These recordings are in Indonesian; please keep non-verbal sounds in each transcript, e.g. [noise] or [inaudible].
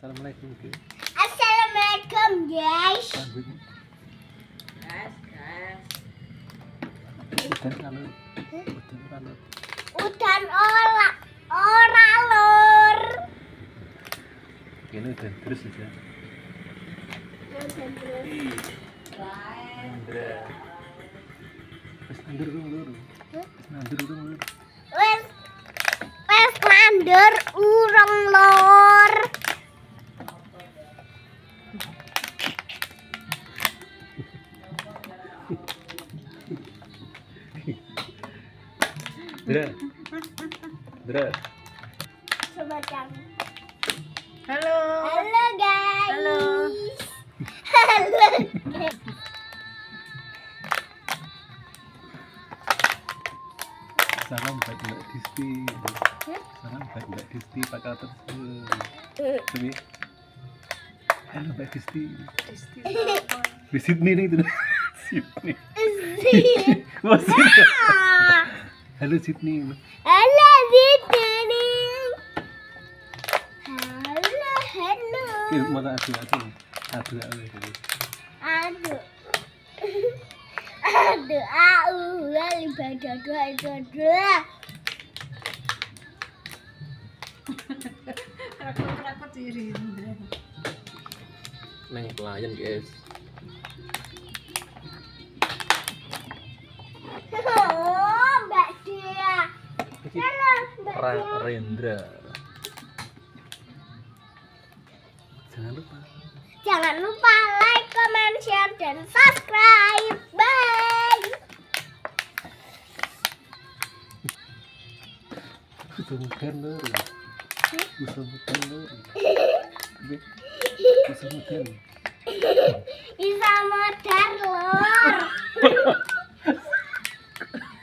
Assalamualaikum guys. Assalamualaikum guys. Rambut Gas, gas. udan kalau udan kalau ora ora lur. terus aja. Udan terus. Andra. Wes nandur dong lur. Wes nandur dong lur. Wes wes nandur urung Dra. Dra. Semacam. Halo. Halo guys. Halo. Halo. Salam buat Mbak Disti. Salam buat Mbak Disti Pak Kalter. Sini. Halo Mbak Disti. Di Sydney nih itu. [laughs] Sydney. Sydney. Halo Sydney. Halo Sydney. Halo halo. Eh, mana adu adu. Adu adu. Aduh. Aduh, au, lali pada dua dua dua. Rakut-rakut diri. Neng pelayan guys. Rendra. Jangan lupa. Jangan lupa like, comment, share, dan subscribe. Bye. Lur. Udah mudan lur. Udah mudan. Bisa modar [laughs]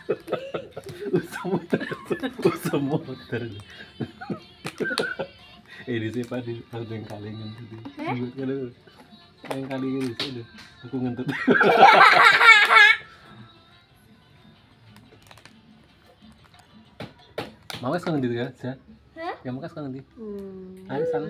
Udah mudan. Udah mudan. Eh di sini di ada yang. Ingat kan lu? Yang kalingan di sini. Aku ngentut. [laughs] Mau kan nanti ya? Hah? Ya mau kan nanti. Hmm. Ayo sana.